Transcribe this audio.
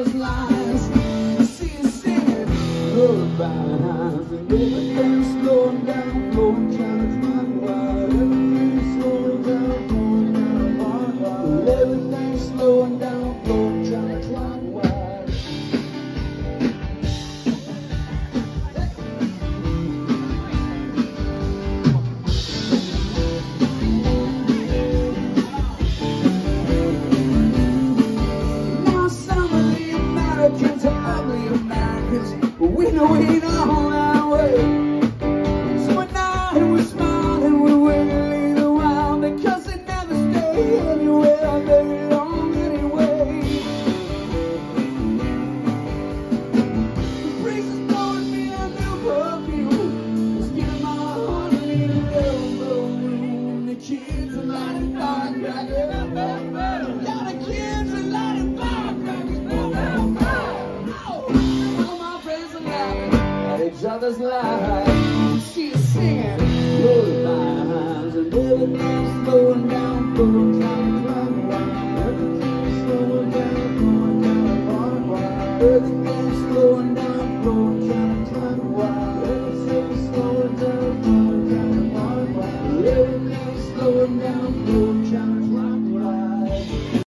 other's lies. See you singing. Goodbye, But we know we ain't all that way. So we're nodding, we're smiling, we're wiggling around because they never stay anywhere very long anyway. The breeze is blowing me a new perfume. It's giving my heart a little room. The kids are lighting firecrackers. mother's life. She's singing lullabies and everything's going down, going down, clockwise. Everything's slowing down, going down, clockwise. Everything's slowing down, going down, clockwise. Everything's slowing down, going down, clockwise. Everything's going down, down.